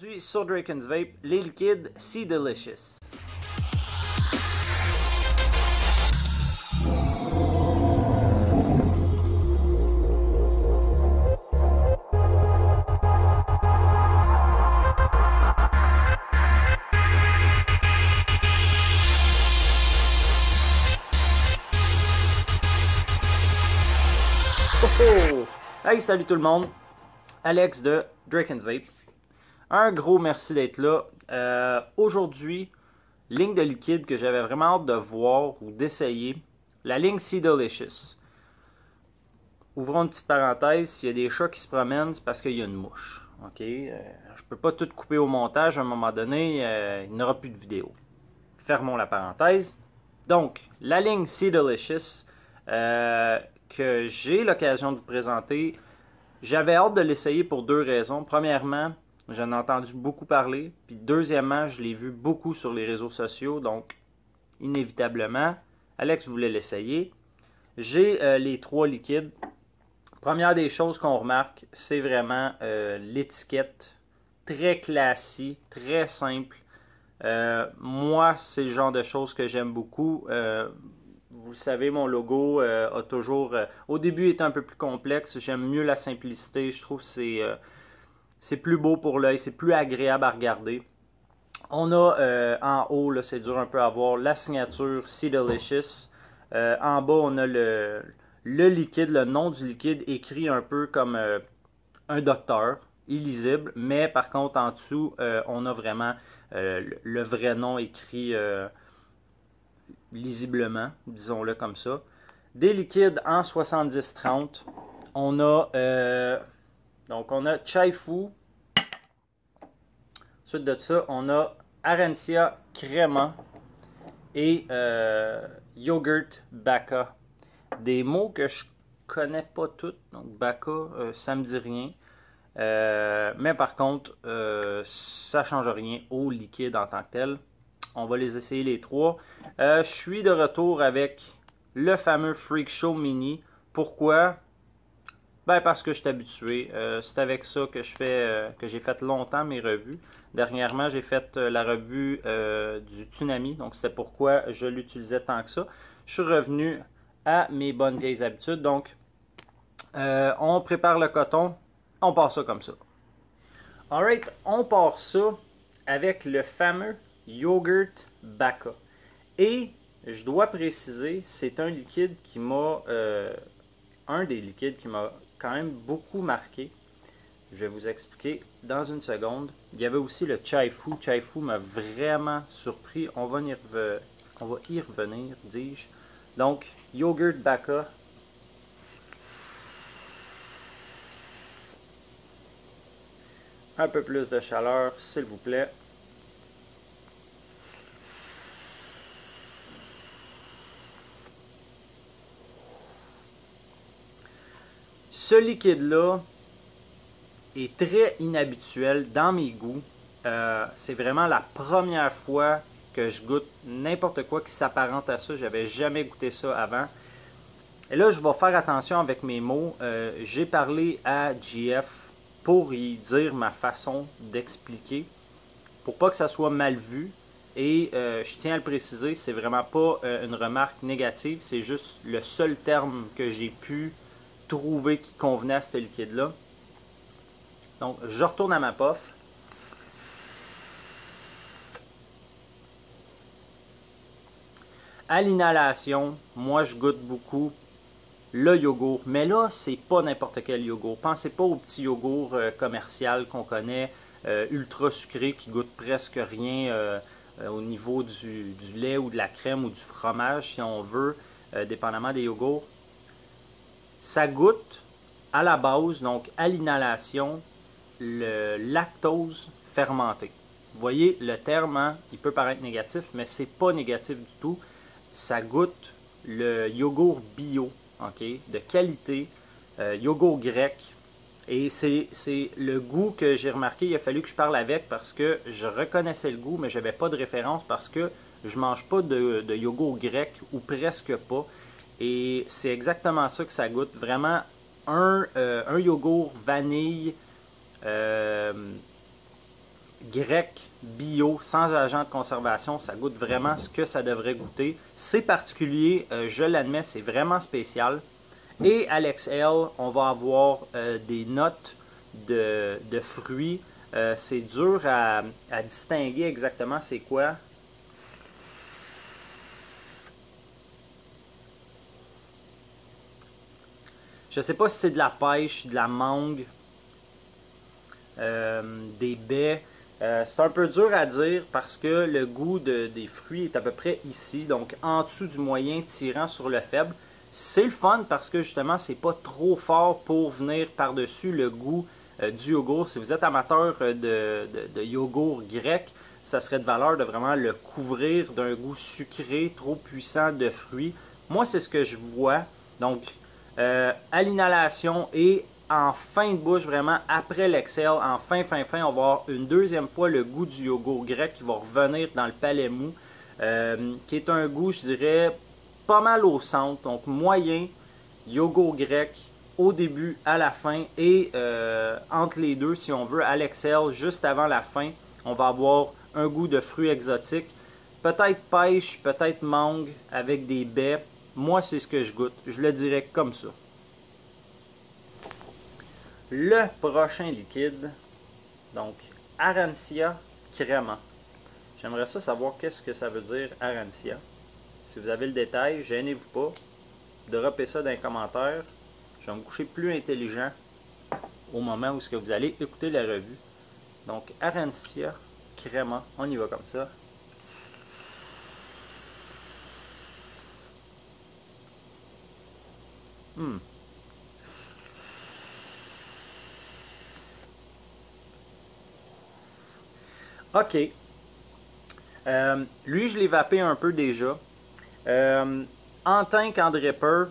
Aujourd'hui, sur Draken's Vape, les liquides Sea Delicious. Oh! Hey, salut tout le monde! Alex de Draken's Vape. Un gros merci d'être là. Euh, Aujourd'hui, ligne de liquide que j'avais vraiment hâte de voir ou d'essayer, la ligne Sea Delicious. Ouvrons une petite parenthèse, s'il y a des chats qui se promènent, c'est parce qu'il y a une mouche. Ok, euh, je peux pas tout couper au montage, à un moment donné, euh, il n'y aura plus de vidéo. Fermons la parenthèse. Donc, la ligne Sea Delicious, que j'ai l'occasion de vous présenter, j'avais hâte de l'essayer pour deux raisons. Premièrement, j'en ai entendu beaucoup parler. Puis deuxièmement, je l'ai vu beaucoup sur les réseaux sociaux. Donc, inévitablement, Alex voulait l'essayer. J'ai euh, les trois liquides. Première des choses qu'on remarque, c'est vraiment euh, l'étiquette. Très classique, très simple. Euh, moi, c'est le genre de choses que j'aime beaucoup. Vous le savez, mon logo a toujours, au début, été un peu plus complexe. J'aime mieux la simplicité. Je trouve que c'est c'est plus beau pour l'œil, c'est plus agréable à regarder. On a euh, en haut, là, c'est dur un peu à voir, la signature Sea Delicious. Euh, en bas, on a le, liquide, le nom du liquide écrit un peu comme euh, un docteur, illisible. Mais par contre, en dessous, on a vraiment le, vrai nom écrit lisiblement, disons-le comme ça. Des liquides en 70-30. On a donc on a Chai Fu. Ensuite de ça, on a Arencia Crema et euh, Yogurt Baka. Des mots que je connais pas toutes. Donc Baka, euh, ça me dit rien. Euh, mais par contre, euh, ça change rien au liquide en tant que tel. On va les essayer les trois. Je suis de retour avec le fameux Freak Show Mini. Pourquoi? Ben parce que je suis habitué. Euh, c'est avec ça que je fais, euh, que j'ai fait longtemps mes revues. Dernièrement, j'ai fait euh, la revue du Tsunami, donc c'est pourquoi je l'utilisais tant que ça. Je suis revenu à mes bonnes vieilles habitudes. Donc, on prépare le coton, on part ça comme ça. Alright, on part ça avec le fameux yogurt Baka. Et je dois préciser, c'est un liquide qui m'a. un des liquides qui m'a quand même beaucoup marqué. Je vais vous expliquer dans une seconde. Il y avait aussi le Chai Fu. Chai Fu m'a vraiment surpris. On va y, reve- on va y revenir, dis-je. Donc, yogurt Baka. Un peu plus de chaleur, s'il vous plaît. Ce liquide-là est très inhabituel dans mes goûts. Euh, c'est vraiment la première fois que je goûte n'importe quoi qui s'apparente à ça. J'avais jamais goûté ça avant. Et là, je vais faire attention avec mes mots. Euh, J'ai parlé à GF pour y dire ma façon d'expliquer, pour pas que ça soit mal vu. Et euh, je tiens à le préciser, c'est vraiment pas une remarque négative, c'est juste le seul terme que j'ai pu trouver qui convenait à ce liquide-là. Donc, je retourne à ma puff. À l'inhalation, moi je goûte beaucoup le yogourt. Mais là, c'est pas n'importe quel yogourt. Pensez pas au petit yogourt euh, commercial qu'on connaît, euh, ultra sucré, qui goûte presque rien euh, au niveau du, du lait ou de la crème ou du fromage, si on veut, dépendamment des yogourts. Ça goûte à la base, donc à l'inhalation, le lactose fermenté. Vous voyez, le terme, hein, il peut paraître négatif, mais c'est pas négatif du tout. Ça goûte le yogourt bio, de qualité, euh, yogourt grec. Et c'est le goût que j'ai remarqué. Il a fallu que je parle avec parce que je reconnaissais le goût, mais j'avais pas de référence parce que je mange pas de, de yogourt grec ou presque pas. Et c'est exactement ça que ça goûte. Vraiment un, euh, yogourt vanille euh, grec, bio, sans agent de conservation. Ça goûte vraiment ce que ça devrait goûter. C'est particulier, euh, je l'admets, c'est vraiment spécial. Et à l'exhale, on va avoir des notes de, fruits. C'est dur à distinguer exactement c'est quoi. Je sais pas si c'est de la pêche, de la mangue, euh, des baies. Euh, c'est un peu dur à dire parce que le goût des fruits est à peu près ici, donc en dessous du moyen tirant sur le faible. C'est le fun parce que justement, c'est pas trop fort pour venir par-dessus le goût euh, du yogourt. Si vous êtes amateur de, de, de, yogourt grec, ça serait de valeur de vraiment le couvrir d'un goût sucré, trop puissant de fruits. Moi, c'est ce que je vois. Donc, euh, à l'inhalation et en fin de bouche, vraiment après l'exhale, en fin, fin, fin, on va avoir une deuxième fois le goût du yogourt grec qui va revenir dans le palais mou, euh, qui est un goût, je dirais, pas mal au centre, donc moyen, yogourt grec au début, à la fin, et euh, entre les deux, si on veut, à l'exhale, juste avant la fin, on va avoir un goût de fruits exotiques, peut-être pêche, peut-être mangue avec des baies, moi, c'est ce que je goûte. Je le dirais comme ça. Le prochain liquide, donc Arancia Crema. J'aimerais ça savoir qu'est-ce que ça veut dire Arancia. Si vous avez le détail, gênez-vous pas. de repérer ça dans les commentaires. Je vais me coucher plus intelligent au moment où ce que vous allez écouter la revue. Donc Arancia Crema, on y va comme ça. Hmm. OK. Euh, lui, je l'ai vapé un peu déjà. Euh, en tant qu'en dripper,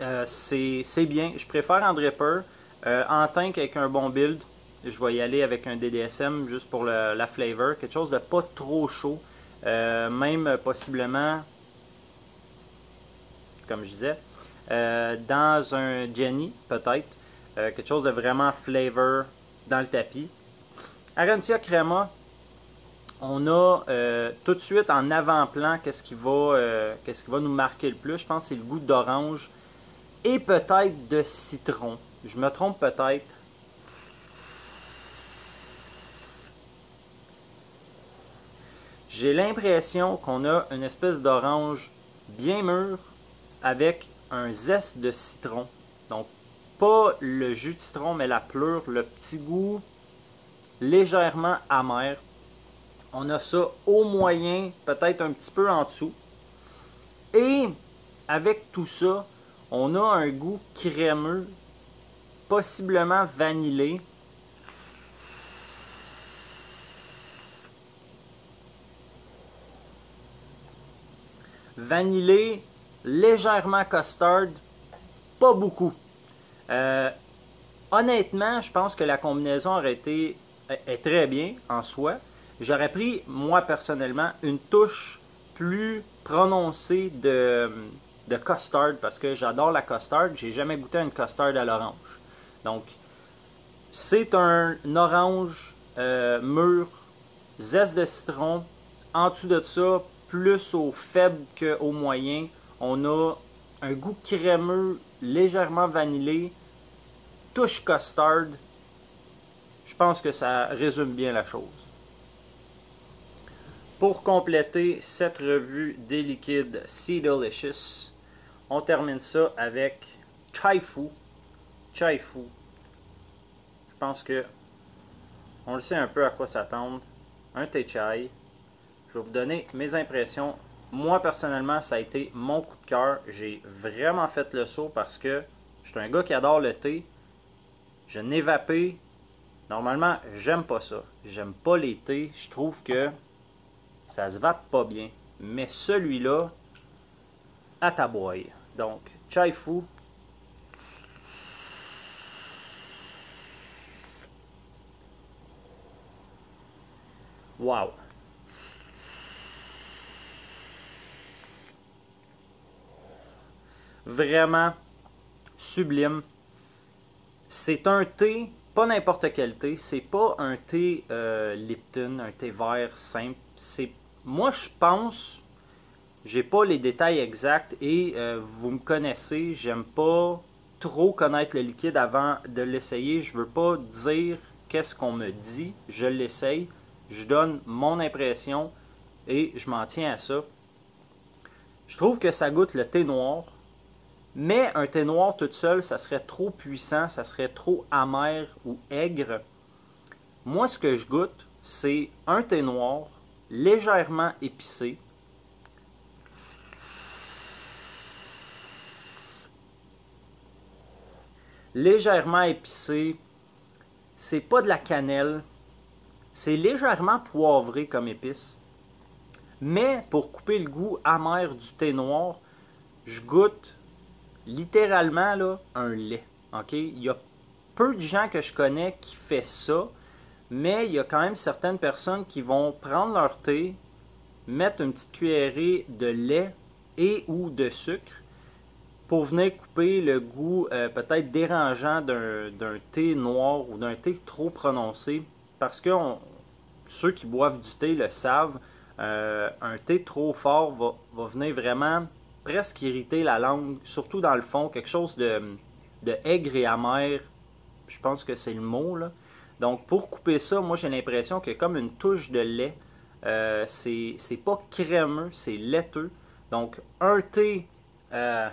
euh, c'est bien. Je préfère en dripper. en tank avec un bon build, je vais y aller avec un DDSM juste pour la flavor. Quelque chose de pas trop chaud. même possiblement, comme je disais, euh, dans un Jenny, peut-être. Euh, quelque chose de vraiment flavor dans le tapis. Arancia Crema, on a euh, tout de suite en avant-plan qu'est-ce qui, qui va nous marquer le plus. Je pense que c'est le goût d'orange et peut-être de citron. Je me trompe peut-être. J'ai l'impression qu'on a une espèce d'orange bien mûr avec un zeste de citron. Donc, pas le jus de citron, mais la pleure, le petit goût légèrement amer. On a ça au moyen, peut-être un petit peu en dessous. Et avec tout ça, on a un goût crémeux, possiblement vanillé. Vanillé légèrement custard, pas beaucoup. Euh, honnêtement, je pense que la combinaison aurait été très bien en soi. J'aurais pris, moi personnellement, une touche plus prononcée de, de custard parce que j'adore la custard. J'ai jamais goûté une custard à l'orange. Donc, c'est un orange euh, mûr, zeste de citron. En dessous de ça, plus au faible qu'au moyen. On a un goût crémeux, légèrement vanillé, touche custard. Je pense que ça résume bien la chose. Pour compléter cette revue des liquides Sea Delicious, on termine ça avec Chai Fu. Chai Fu. Je pense que on le sait un peu à quoi s'attendre. Un thé chai. Je vais vous donner mes impressions moi, personnellement, ça a été mon coup de cœur. J'ai vraiment fait le saut parce que je suis un gars qui adore le thé. Je vapé. Normalement, j'aime pas ça. J'aime pas les thés. Je trouve que ça se vape pas bien. Mais celui-là, à ta boy. Donc, chai fu. Wow! Vraiment sublime. C'est un thé pas n'importe quel thé. C'est pas un thé euh, Lipton, un thé vert simple. C'est moi je pense, j'ai pas les détails exacts et euh, vous me connaissez, j'aime pas trop connaître le liquide avant de l'essayer. Je veux pas dire qu'est-ce qu'on me dit. Je l'essaye, je donne mon impression et je m'en tiens à ça. Je trouve que ça goûte le thé noir. Mais un thé noir tout seul, ça serait trop puissant, ça serait trop amer ou aigre. Moi, ce que je goûte, c'est un thé noir légèrement épicé. Légèrement épicé. C'est pas de la cannelle. C'est légèrement poivré comme épice. Mais pour couper le goût amer du thé noir, je goûte littéralement là, un lait. ok? Il y a peu de gens que je connais qui font ça, mais il y a quand même certaines personnes qui vont prendre leur thé, mettre une petite cuillerée de lait et ou de sucre pour venir couper le goût euh, peut-être dérangeant d'un thé noir ou d'un thé trop prononcé. Parce que ceux qui boivent du thé le savent, euh, un thé trop fort va, va, venir vraiment presque irriter la langue, surtout dans le fond, quelque chose de, de aigre et amer. Je pense que c'est le mot. Là. Donc pour couper ça, moi j'ai l'impression que comme une touche de lait, euh, c'est pas crémeux, c'est laiteux. Donc un thé. Euh,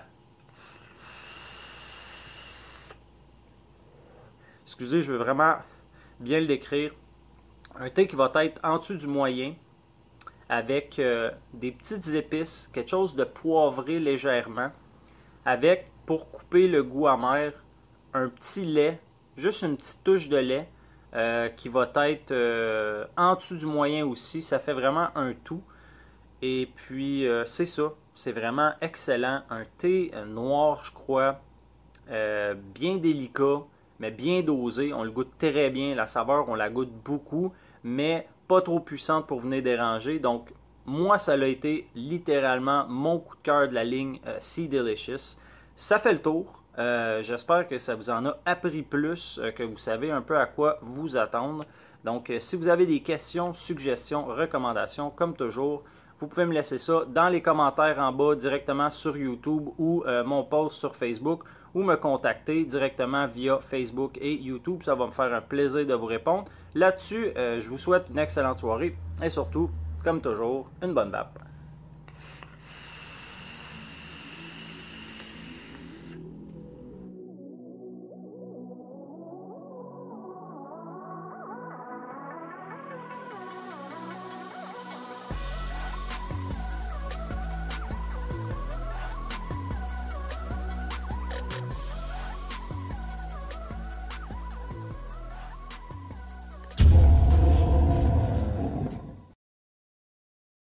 excusez, je veux vraiment bien le décrire. Un thé qui va être en dessous du moyen, avec euh, des petites épices, quelque chose de poivré légèrement, avec, pour couper le goût amer, un petit lait, juste une petite touche de lait, euh, qui va être euh, en dessous du moyen aussi. Ça fait vraiment un tout. Et puis, c'est ça. C'est vraiment excellent. Un thé noir, je crois, bien délicat, mais bien dosé. On le goûte très bien. La saveur, on la goûte beaucoup, mais pas trop puissante pour venir déranger. Donc, moi, ça a été littéralement mon coup de cœur de la ligne euh, Sea Delicious. Ça fait le tour. Euh, j'espère que ça vous en a appris plus, euh, que vous savez un peu à quoi vous attendre. Donc, si vous avez des questions, suggestions, recommandations, comme toujours, vous pouvez me laisser ça dans les commentaires en bas directement sur YouTube ou mon post sur Facebook ou me contacter directement via Facebook et YouTube. Ça va me faire un plaisir de vous répondre. Là-dessus, euh, je vous souhaite une excellente soirée et surtout, comme toujours, une bonne vape.